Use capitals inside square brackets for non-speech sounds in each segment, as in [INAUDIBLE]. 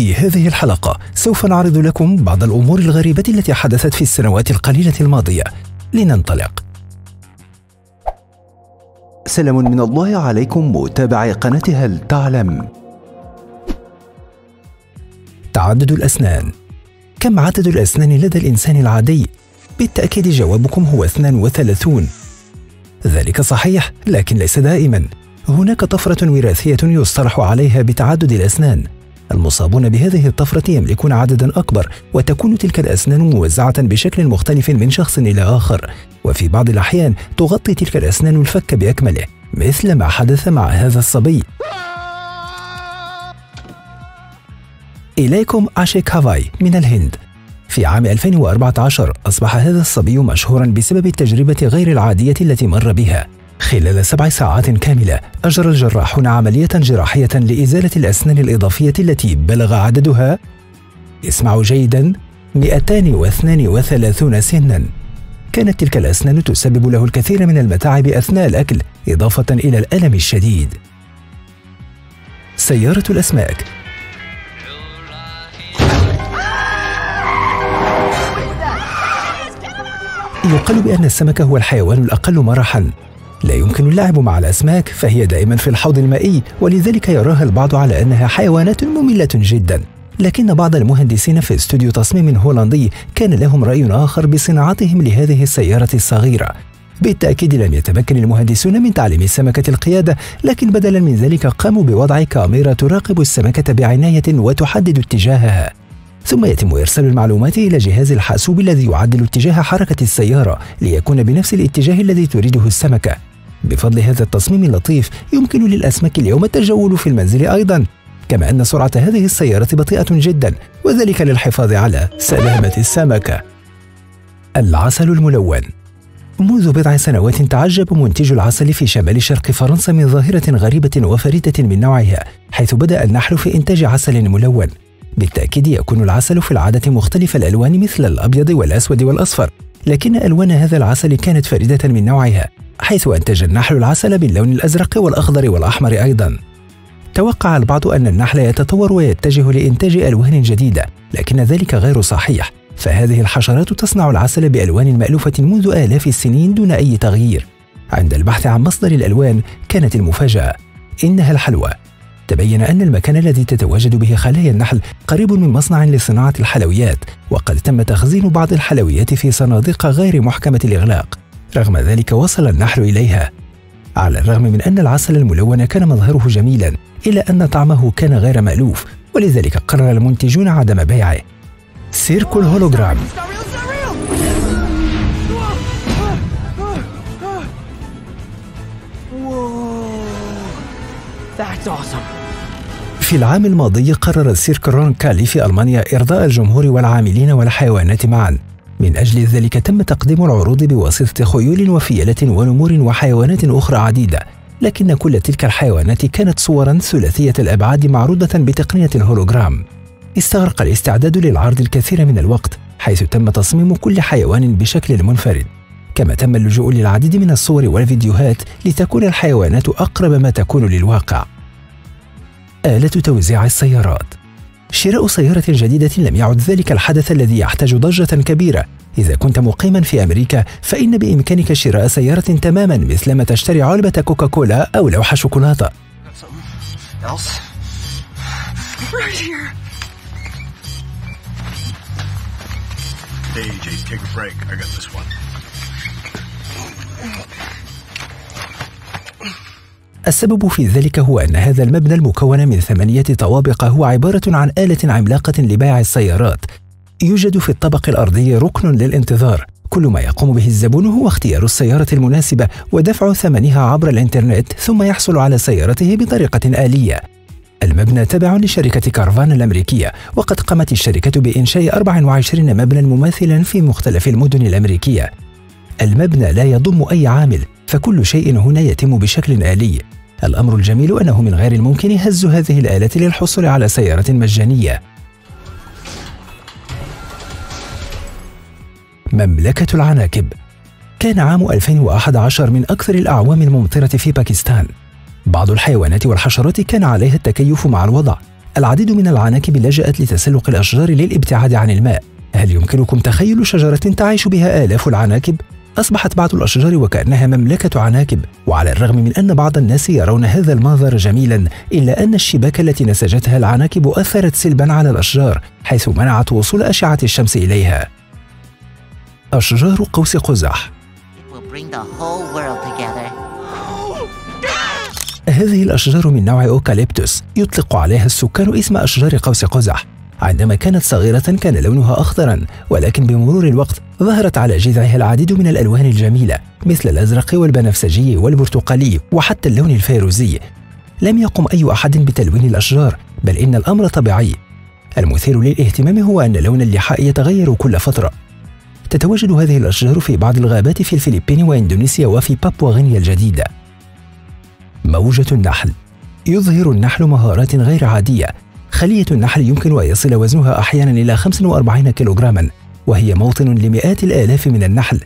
في هذه الحلقة. سوف نعرض لكم بعض الأمور الغريبة التي حدثت في السنوات القليلة الماضية. لننطلق. سلام من الله عليكم متابعي قناة هل تعلم تعدد الأسنان. كم عدد الأسنان لدى الإنسان العادي؟ بالتأكيد جوابكم هو 32 ذلك صحيح لكن ليس دائما. هناك طفرة وراثية يصطلح عليها بتعدد الأسنان. المصابون بهذه الطفرة يملكون عددا أكبر وتكون تلك الأسنان موزعة بشكل مختلف من شخص إلى آخر. وفي بعض الأحيان تغطي تلك الأسنان الفك بأكمله مثل ما حدث مع هذا الصبي. إليكم عشيك هافاي من الهند. في عام 2014 أصبح هذا الصبي مشهورا بسبب التجربة غير العادية التي مر بها. خلال سبع ساعات كاملة أجرى الجراحون عملية جراحية لإزالة الأسنان الإضافية التي بلغ عددها. اسمعوا جيدا 232 سنا. كانت تلك الأسنان تسبب له الكثير من المتاعب أثناء الأكل إضافة إلى الألم الشديد. سيارة الأسماك. يقال بأن السمك هو الحيوان الأقل مرحا. لا يمكن اللعب مع الأسماك فهي دائما في الحوض المائي ولذلك يراها البعض على أنها حيوانات مملة جدا. لكن بعض المهندسين في استوديو تصميم هولندي كان لهم رأي آخر بصناعتهم لهذه السيارة الصغيرة. بالتأكيد لم يتمكن المهندسون من تعليم السمكة القيادة لكن بدلا من ذلك قاموا بوضع كاميرا تراقب السمكة بعناية وتحدد اتجاهها. ثم يتم إرسال المعلومات إلى جهاز الحاسوب الذي يعدل اتجاه حركة السيارة ليكون بنفس الاتجاه الذي تريده السمكة. بفضل هذا التصميم اللطيف يمكن للأسماك اليوم التجول في المنزل أيضا. كما أن سرعة هذه السيارة بطيئة جدا وذلك للحفاظ على سلامة السمكة العسل الملون. منذ بضع سنوات تعجب منتج العسل في شمال شرق فرنسا من ظاهرة غريبة وفريدة من نوعها حيث بدأ النحل في إنتاج عسل ملون. بالتأكيد يكون العسل في العادة مختلف الألوان مثل الأبيض والأسود والأصفر لكن ألوان هذا العسل كانت فريدة من نوعها. حيث أنتج النحل العسل باللون الأزرق والأخضر والأحمر أيضا. توقع البعض أن النحل يتطور ويتجه لإنتاج ألوان جديدة لكن ذلك غير صحيح. فهذه الحشرات تصنع العسل بألوان مألوفة منذ آلاف السنين دون أي تغيير. عند البحث عن مصدر الألوان كانت المفاجأة. إنها الحلوى. تبين أن المكان الذي تتواجد به خلايا النحل قريب من مصنع لصناعة الحلويات وقد تم تخزين بعض الحلويات في صناديق غير محكمة الإغلاق. رغم ذلك وصل النحل إليها. على الرغم من أن العسل الملون كان مظهره جميلا إلا أن طعمه كان غير مألوف ولذلك قرر المنتجون عدم بيعه. سيرك الهولوجرام. في العام الماضي قرر السيرك رون كالي في ألمانيا إرضاء الجمهور والعاملين والحيوانات معا. من أجل ذلك تم تقديم العروض بواسطة خيول وفيلة ونمور وحيوانات أخرى عديدة لكن كل تلك الحيوانات كانت صورا ثلاثية الأبعاد معروضة بتقنية الهولوجرام استغرق الاستعداد للعرض الكثير من الوقت حيث تم تصميم كل حيوان بشكل منفرد. كما تم اللجوء للعديد من الصور والفيديوهات لتكون الحيوانات أقرب ما تكون للواقع. آلة توزيع السيارات شراء سيارة جديدة لم يعد ذلك الحدث الذي يحتاج ضجة كبيرة إذا كنت مقيما في أمريكا فإن بإمكانك شراء سيارة تماما مثلما تشتري علبة كوكاكولا أو لوح شوكولاتة Hey, Jake, take a break. I got this one. السبب في ذلك هو أن هذا المبنى المكون من ثمانية طوابق هو عبارة عن آلة عملاقة لبيع السيارات. يوجد في الطبق الأرضي ركن للانتظار. كل ما يقوم به الزبون هو اختيار السيارة المناسبة ودفع ثمنها عبر الإنترنت ثم يحصل على سيارته بطريقة آلية. المبنى تابع لشركة كارفان الأمريكية وقد قامت الشركة بإنشاء 24 مبنى مماثلا في مختلف المدن الأمريكية. المبنى لا يضم أي عامل فكل شيء هنا يتم بشكل آلي. الأمر الجميل أنه من غير الممكن هز هذه الآلة للحصول على سيارة مجانية. مملكة العناكب. كان عام 2011 من أكثر الأعوام الممطرة في باكستان. بعض الحيوانات والحشرات كان عليها التكيف مع الوضع. العديد من العناكب لجأت لتسلق الأشجار للابتعاد عن الماء. هل يمكنكم تخيل شجرة تعيش بها آلاف العناكب؟ أصبحت بعض الأشجار وكأنها مملكة عناكب وعلى الرغم من أن بعض الناس يرون هذا المنظر جميلا إلا أن الشباك التي نسجتها العناكب أثرت سلبا على الأشجار حيث منعت وصول أشعة الشمس إليها. أشجار قوس قزح. هذه الأشجار من نوع أوكاليبتوس يطلق عليها السكان اسم أشجار قوس قزح. عندما كانت صغيرة كان لونها أخضرا ولكن بمرور الوقت ظهرت على جذعها العديد من الألوان الجميلة مثل الأزرق والبنفسجي والبرتقالي وحتى اللون الفيروزي. لم يقم أي أحد بتلوين الأشجار بل إن الأمر طبيعي. المثير للاهتمام هو أن لون اللحاء يتغير كل فترة. تتواجد هذه الأشجار في بعض الغابات في الفلبين وإندونيسيا وفي بابوا غينيا الجديدة. موجة النحل. يظهر النحل مهارات غير عادية. خلية النحل يمكن أن يصل وزنها أحيانا إلى 45 كيلوغراما. وهي موطن لمئات الآلاف من النحل.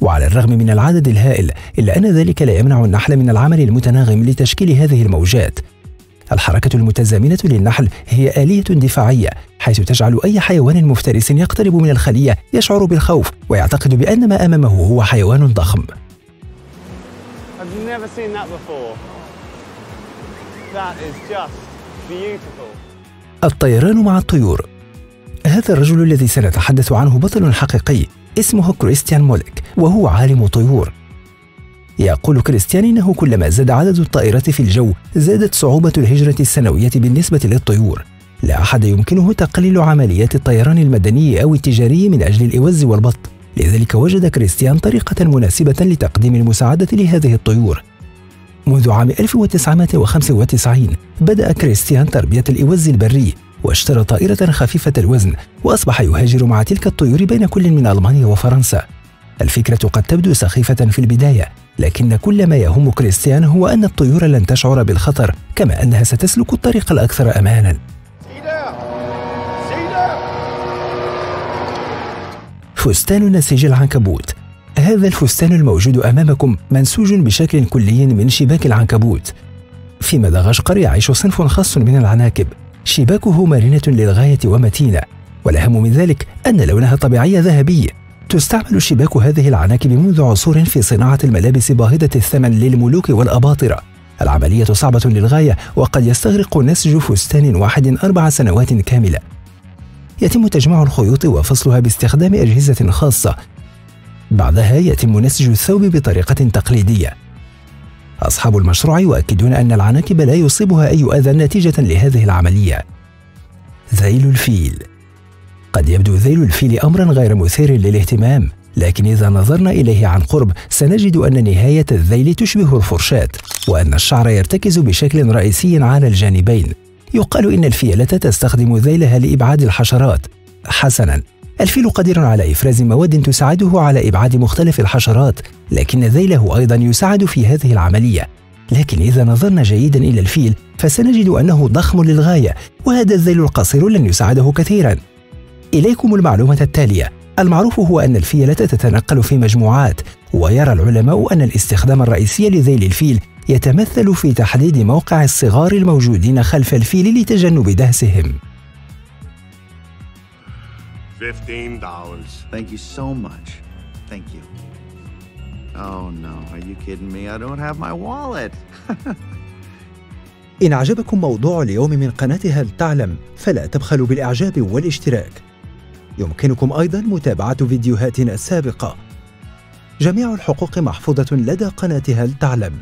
وعلى الرغم من العدد الهائل إلا أن ذلك لا يمنع النحل من العمل المتناغم لتشكيل هذه الموجات. الحركة المتزامنة للنحل هي آلية دفاعية حيث تجعل أي حيوان مفترس يقترب من الخلية يشعر بالخوف ويعتقد بأن ما أمامه هو حيوان ضخم. الطيران مع الطيور. هذا الرجل الذي سنتحدث عنه بطل حقيقي اسمه كريستيان مولك وهو عالم طيور. يقول كريستيان إنه كلما زاد عدد الطائرات في الجو زادت صعوبة الهجرة السنوية بالنسبة للطيور. لا أحد يمكنه تقليل عمليات الطيران المدني أو التجاري من أجل الإوز والبط. لذلك وجد كريستيان طريقة مناسبة لتقديم المساعدة لهذه الطيور. منذ عام 1995 بدأ كريستيان تربية الإوز البري واشترى طائرة خفيفة الوزن وأصبح يهاجر مع تلك الطيور بين كل من ألمانيا وفرنسا. الفكرة قد تبدو سخيفة في البداية لكن كل ما يهم كريستيان هو أن الطيور لن تشعر بالخطر كما أنها ستسلك الطريق الأكثر أمانا. فستان نسيج العنكبوت. هذا الفستان الموجود أمامكم منسوج بشكل كلي من شباك العنكبوت. في مدغشقر يعيش صنف خاص من العناكب. شباكه مرنة للغاية ومتينة والأهم من ذلك أن لونها طبيعي ذهبي. تستعمل شباك هذه العناكب منذ عصور في صناعة الملابس باهظة الثمن للملوك والأباطرة. العملية صعبة للغاية وقد يستغرق نسج فستان واحد أربع سنوات كاملة. يتم تجميع الخيوط وفصلها باستخدام أجهزة خاصة بعدها يتم نسج الثوب بطريقة تقليدية. أصحاب المشروع يؤكدون أن العناكب لا يصيبها أي أذى نتيجة لهذه العملية. ذيل الفيل. قد يبدو ذيل الفيل امرا غير مثير للاهتمام لكن إذا نظرنا إليه عن قرب سنجد أن نهاية الذيل تشبه الفرشاة وأن الشعر يرتكز بشكل رئيسي على الجانبين. يقال إن الفيلة تستخدم ذيلها لإبعاد الحشرات. حسنا. الفيل قدير على إفراز مواد تساعده على إبعاد مختلف الحشرات لكن ذيله أيضا يساعد في هذه العملية. لكن إذا نظرنا جيدا إلى الفيل فسنجد أنه ضخم للغاية وهذا الذيل القصير لن يساعده كثيرا. إليكم المعلومة التالية. المعروف هو أن الفيلة تتنقل في مجموعات ويرى العلماء أن الاستخدام الرئيسي لذيل الفيل يتمثل في تحديد موقع الصغار الموجودين خلف الفيل لتجنب دهسهم. $15. Thank you so much. Thank you. Oh no, are you kidding me? I don't have my wallet. [LAUGHS] إن عجبكم موضوع اليوم من قناة هل تعلم فلا تبخلوا بالإعجاب والاشتراك يمكنكم أيضا متابعة فيديوهاتنا السابقة جميع الحقوق محفوظة لدى قناة هل تعلم